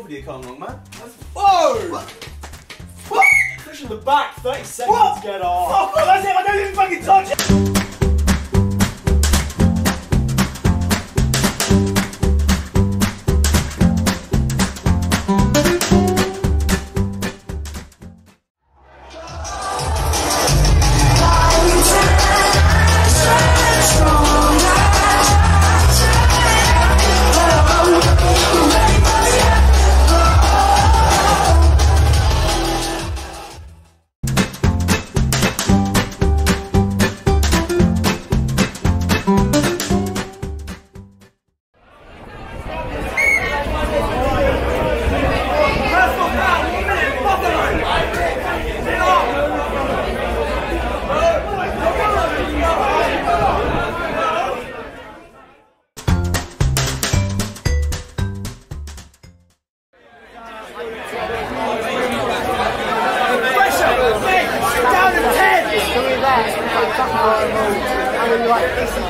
beer can long, man. Whoa! What? Push in the back, 30 seconds What? get off. Oh, God, that's it. I don't even fucking touch it.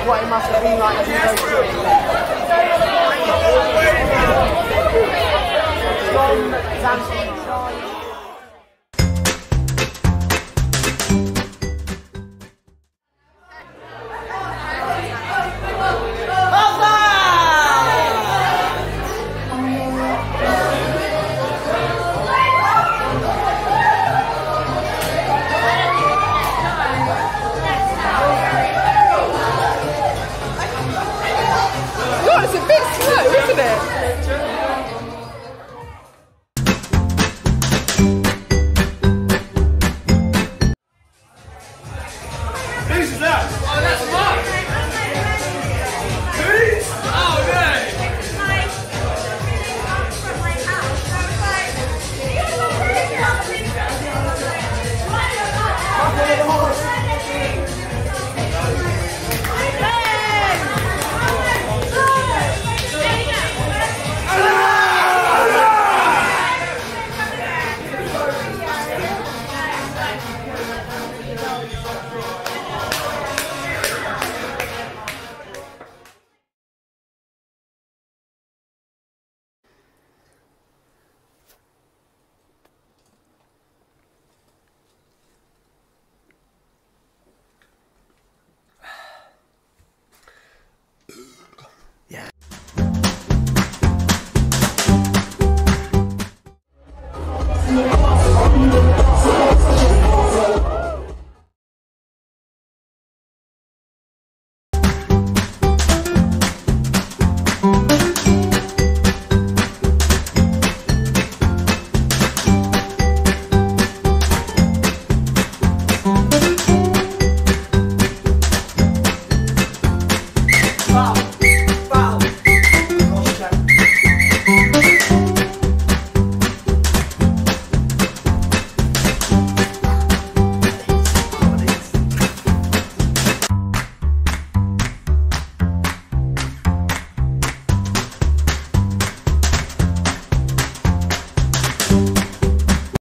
What it must have been like you go through it. From Zamfir